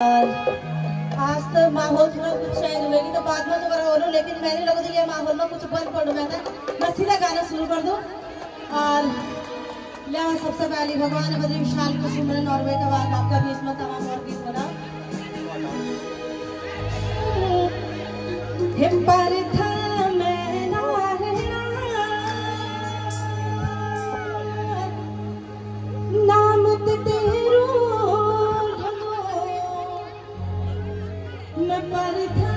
आज तो माहौल थोड़ा कुछ चेंज होगी तो बाद में दोबारा बोलो, लेकिन मैंने लोगों से ये माहौल में कुछ बंद दूँ। मैं मैं सीधा गाना शुरू कर दूँ। और लिया सबसे पहले भगवान बद्री विशाल को सुमरन और वे का बाद आपका भी इसमें तमाम और गीत बना। हिम पर मैं पर था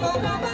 Bye.